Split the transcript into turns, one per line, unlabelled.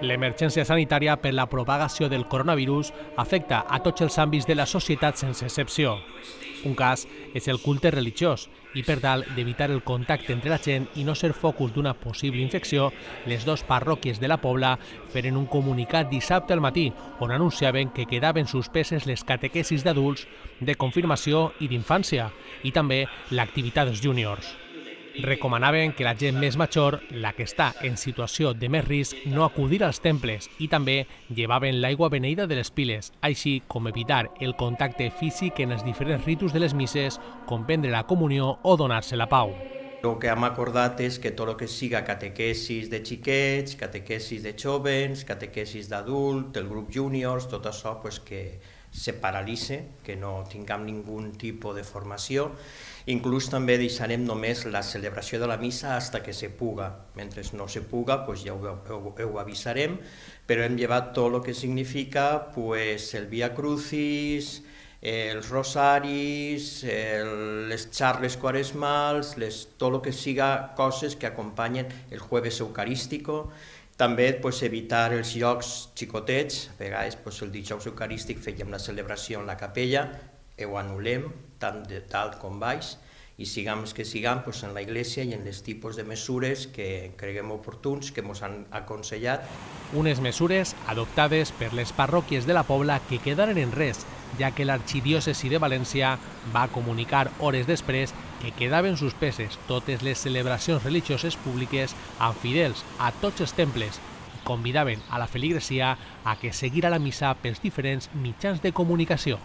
L'emergència sanitària per la propagació del coronavirus afecta a tots els àmbits de la societat sense excepció. Un cas és el culte religiós i per tal d'evitar el contacte entre la gent i no ser focus d'una possible infecció, les dues parròquies de la Pobla feren un comunicat dissabte al matí on anunciaven que quedaven suspeses les catequesis d'adults, de confirmació i d'infància i també l'activitat dels júniors. Recomanaven que la gent més major, la que està en situació de més risc, no acudir als temples i també llevaven l'aigua beneïda de les piles, així com evitar el contacte físic en els diferents ritus de les misses, com prendre la comunió o donar-se la pau.
El que hem acordat és que tot el que siga catequesis de xiquets, catequesis de jovens, catequesis d'adult, el grup júniors, tot això pues, que se paralitze, que no tinguem ningú tipus de formació. Inclús també deixarem només la celebració de la missa hasta que se puga. Mentre no se puga, pues ja ho, ho, ho avisarem, però hem llevat tot el que significa pues, el Via Crucis, els rosaris, el, les xarles quaresmals, les, tot el que siga coses que acompanyen el jueves eucarístico, també pues, evitar els llocs xicotets, a vegades pues, el dijous eucarístic fèiem la celebració en la capella, ho anul·lem, tant de dalt com baix, i siguem que siguem pues, en la iglesia i en els tipus de mesures que creguem oportuns, que ens han aconsellat.
Unes mesures adoptades per les parròquies de la Pobla que quedaren en res, ja que l'arxidiòcesi de València va comunicar hores després que quedaven suspeses totes les celebracions religioses públiques amb fidels a tots els temples i convidaven a la feligresia a que seguira la missa pels diferents mitjans de comunicació.